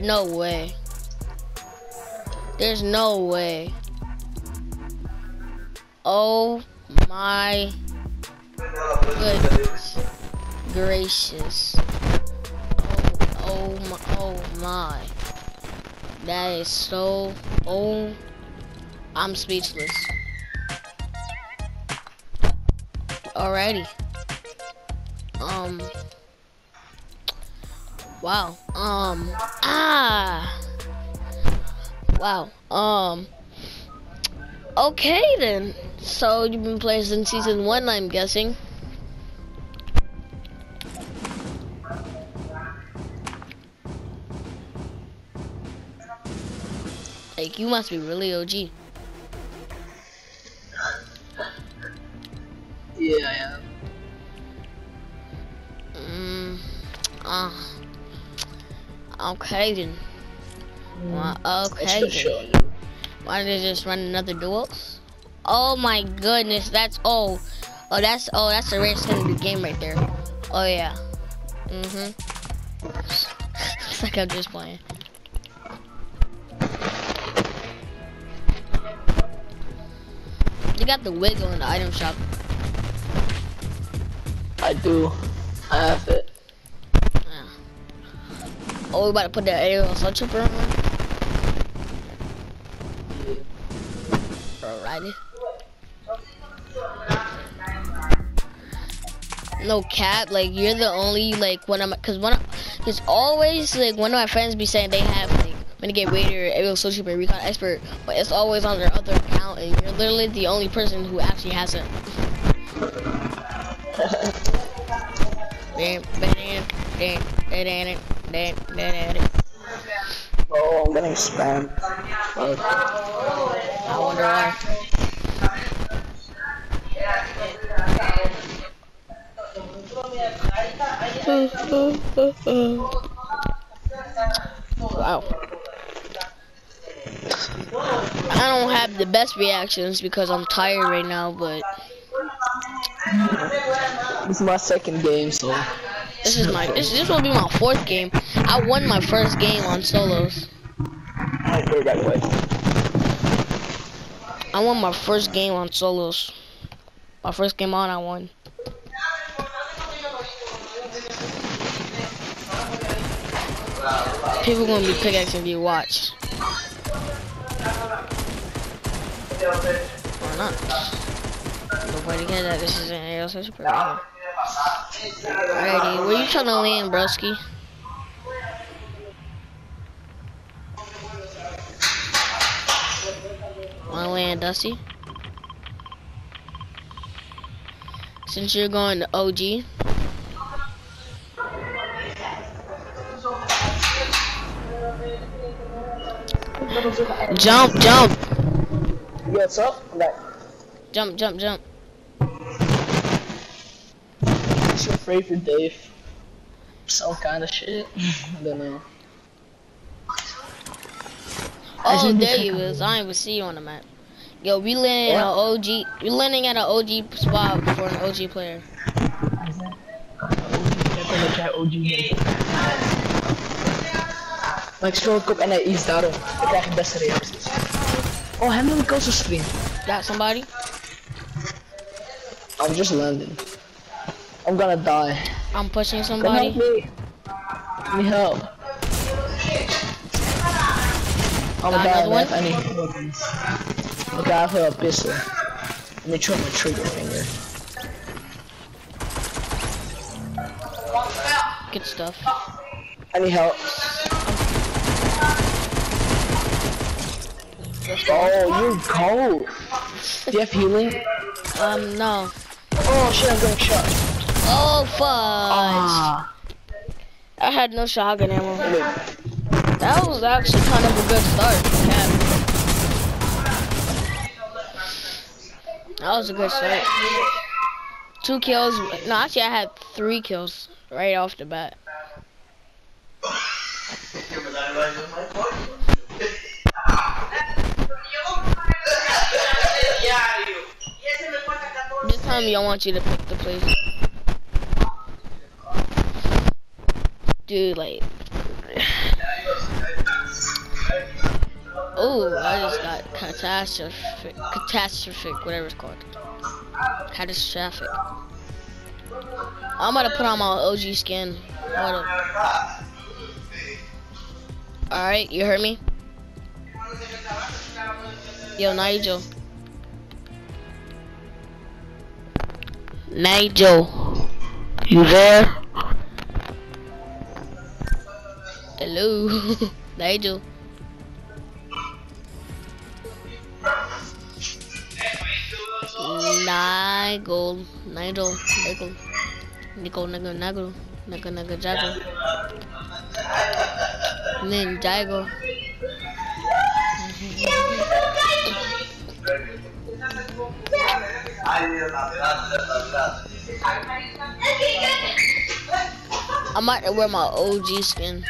No way. There's no way. Oh my goodness gracious. Oh, oh my, oh my. That is so, oh, I'm speechless. Alrighty. Um, wow, um, ah, wow, um, okay then. So you've been playing since season one, I'm guessing. Like, you must be really OG. Yeah, I am. Mm, ah. Okay then. Well, okay then. Why did they just run another duels? Oh my goodness, that's oh, oh that's oh that's the rare skin of the game right there. Oh yeah. Mhm. it's like I'm just playing. You got the wiggle in the item shop. I do. I have it. Oh, we about to put that aerial assault trooper on. Alrighty. No cap, like you're the only like one of my, cause one of, cause always like one of my friends be saying they have like Renegade Raider, aerial assault trooper, recon expert, but it's always on their other account, and you're literally the only person who actually has it. Damn, damn, damn, damn, damn, damn, damn. Oh, I'm getting spammed. Fuck. I wonder why. wow. I don't have the best reactions because I'm tired right now, but This is my second game, so. This is my this this will be my fourth game. I won my first game on solos. I won my first game on solos. My first game on, I won. People gonna be pickaxing you watch. Or not. Nobody get that. This is an AL super right here. Alrighty, where you trying to land, broski? Wanna land, Dusty? Since you're going to OG. Jump, jump, what's up? Jump, jump, jump. what's your favorite Dave? Some kind of shit. I don't know. Oh, there you is. I didn't even see you on the map. Yo, we landing at an OG. We landing at an OG spot for an OG player. Ik Maar ik speel ook op NAI's daarom. Dan krijg je beste reacties. Oh, hem wil ik also stream. Got somebody? I'm just landing. I'm gonna die. I'm pushing Come help somebody. me. Need help. I'm Got die, another one? I need. Okay, I a pistol. Let me try my trigger finger. Good stuff. I need help. Oh, you're cold. Do you have healing? Um, no. Oh shit, I'm getting shot. Oh, fudge. Ah. I had no shotgun ammo. That was actually kind of a good start. Yeah. That was a good start. Two kills. No, actually, I had three kills right off the bat. This time, I want you to pick the place. Dude, like. Oh, I just got catastrophic, catastrophic, whatever it's called. Catastrophic. I'm gonna put on my OG skin. Alright, you heard me? Yo, Nigel. Nigel. You there? Hello, Nigel. Nigel, Nigel, Nigel, Nigel, Nigel, Nigel, Nigel, Nigel, Jago. Then Jago. I might wear my OG skin.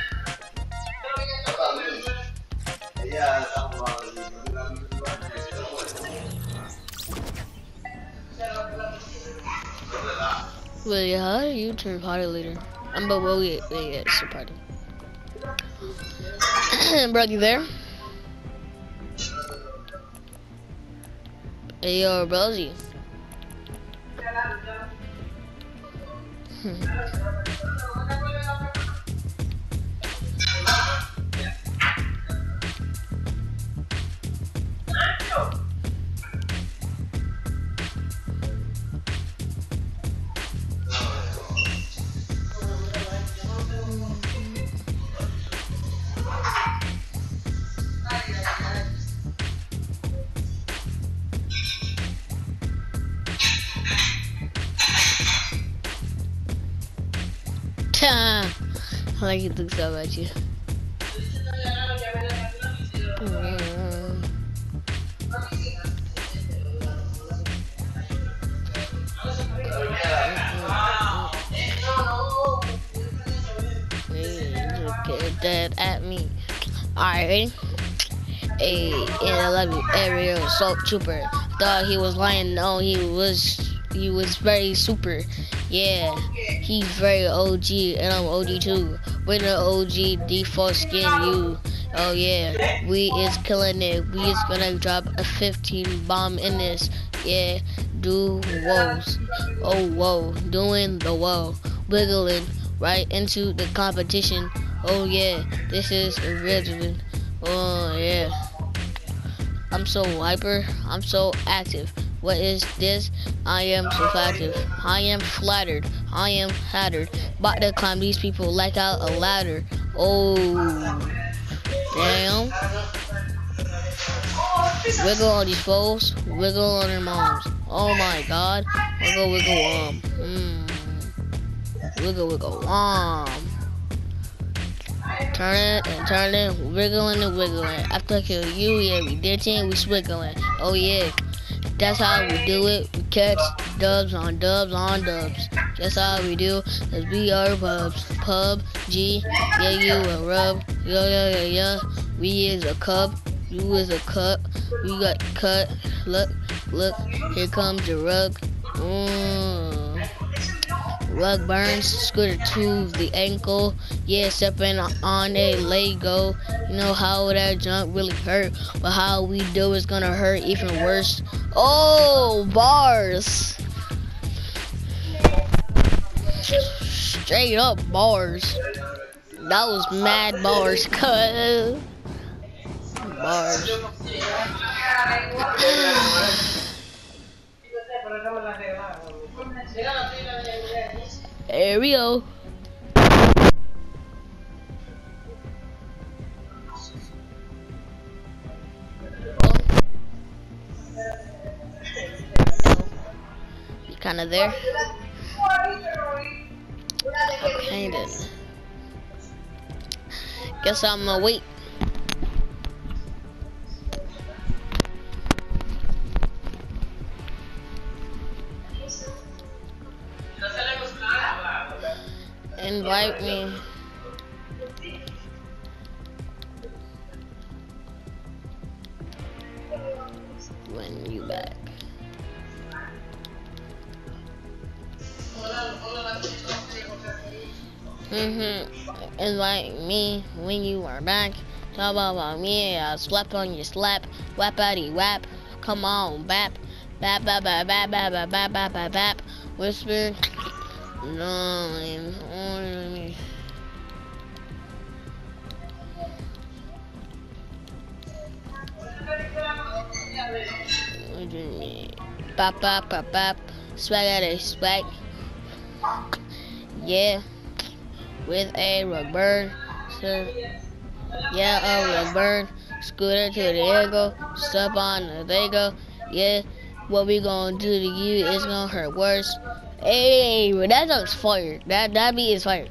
Wait, how do you turn party leader? I'm but well, yeah, yeah, yeah, it's party. Bro, you there? Hey, yo, Rosie. I like it looks so about you. Look at at me. Alright, ready? Hey, and I love you, Aerial Assault Trooper. Thought he was lying. No, he was. He was very super. Yeah, he's very OG, and I'm OG too. With the OG default skin, you. Oh yeah, we is killing it. We is gonna drop a 15 bomb in this. Yeah, do woes. Oh whoa, doing the whoa, wiggling right into the competition. Oh yeah, this is original. Oh yeah. I'm so hyper. I'm so active. What is this? I am so flattered. I am flattered. I am flattered. About to climb these people like out a ladder. Oh, damn. Wiggle on these foes. Wiggle on their moms. Oh my god. Wiggle, wiggle, wom. Mm. Wiggle, wiggle, wom. Turn it and turn it, wiggling and wiggling. After I kill you, yeah, we ditching, we swiggling. Oh yeah, that's how we do it. We catch dubs on dubs on dubs. That's how we do, cause we are pubs. Pub, G, yeah, you a rub. Yeah, yeah, yeah, yeah. We is a cup, you is a cup. We got cut. Look, look, here comes the rug. Mmm. Rug burns, scooter to the ankle. Yeah, stepping on a Lego. You know how that jump really hurt, but how we do is gonna hurt even worse. Oh, bars. Straight up bars. That was mad bars, cuz. Bars. There we go. You kind of there? Kinda. Guess I'm gonna wait. Invite me. When you back. Mm-hmm. Invite me when you are back. Blah blah blah. Yeah, slap on your slap. Whap outy whap. Come on, bap. Bap bap bap bap bap bap bap bap bap bap. Whisper. Nine. Only. Bap bap bap bap. Swag at a swag. Yeah. With a rubber. So, yeah, a rubber. Scooter to the ego. Step on the Lego. Yeah. What we gonna do to you is gonna hurt worse. Hey, that song's fire. That that beat is fire.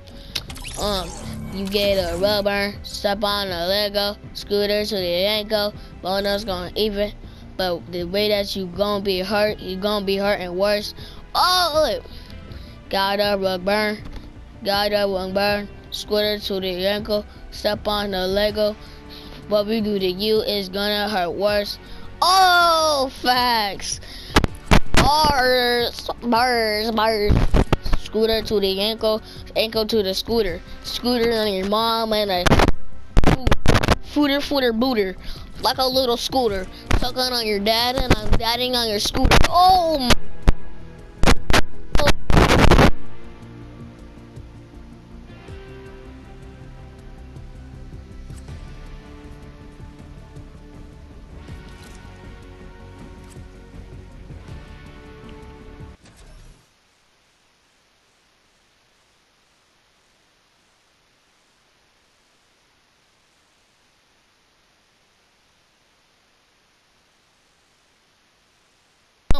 Um, you get a rubber, step on a Lego, scooter to the ankle, bonus gonna even. But the way that you gonna be hurt, you gonna be hurting worse. Oh, look. got a burn. got a burn. scooter to the ankle, step on the Lego. What we do to you is gonna hurt worse. Oh, facts. Bars, bars, bars. Scooter to the ankle, ankle to the scooter. Scooter on your mom and a footer, footer, booter. Like a little scooter. Sucking on your dad and I'm dadding on your scooter. Oh my.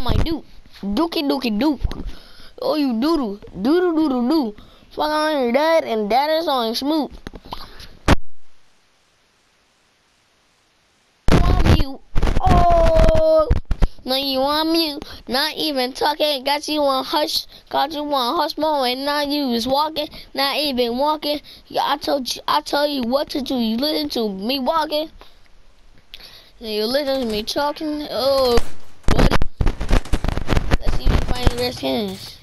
My duke. Dookie dookie duke. Oh, you doodoo. Doodoo doodoo doo. Fuck on your dad and dad is on you. Oh. No, you want mute. Not even talking. Got you on hush. Got you on hush mode and now you is walking. Not even walking. Yeah, I told you. I tell you what to do. You listen to me walking. And you listen to me talking. Oh. Let's see if we find the rest skins.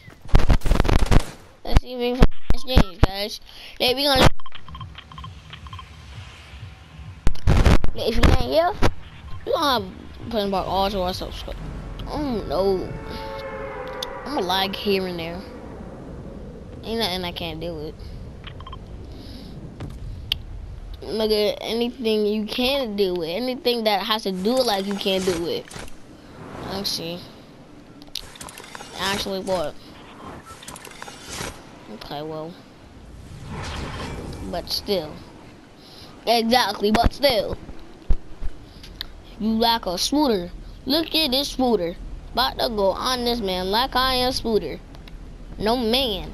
Let's see if we can find skins, guys. Yeah, we gonna. If you can't hear, we gonna have putting about all to ourselves. Oh no. I'm a lag here and there. Ain't nothing I can't do with. Look at anything you can do with. Anything that has to do like you can't do it. Let's see. Actually, what? Okay, well. But still. Exactly, but still. You like a scooter. Look at this scooter. About to go on this man like I am scooter. No man.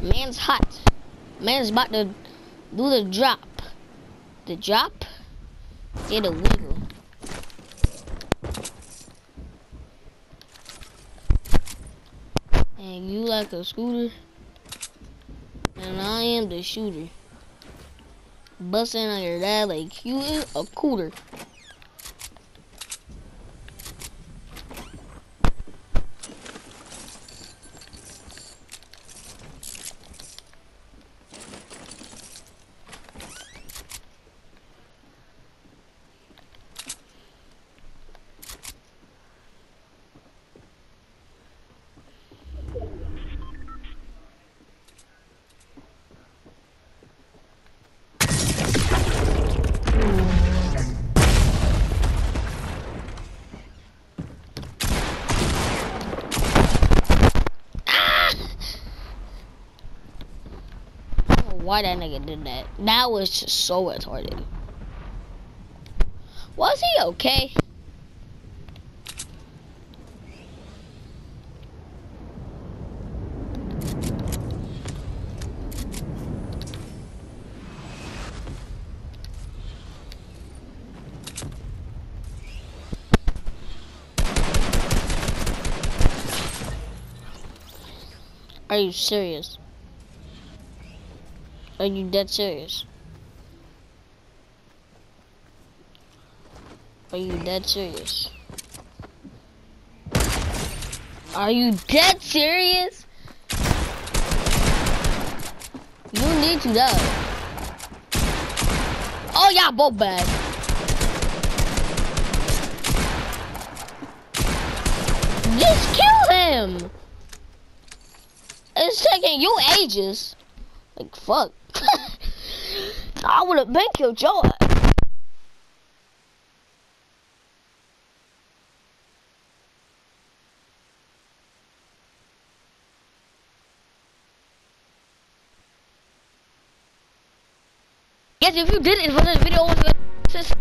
Man's hot. Man's about to do the drop. The drop? Get a wiggle. And you like a scooter? And I am the shooter. Busting on your dad like you a cooter. Why that nigga did that. That was just so retarded. Was he okay? Are you serious? Are you dead serious? Are you dead serious? Are you dead serious? You need to die. Oh, y'all both bad. Just kill him. It's taking you ages. Like, fuck. I would have been killed. Yes, if you did it for this video, was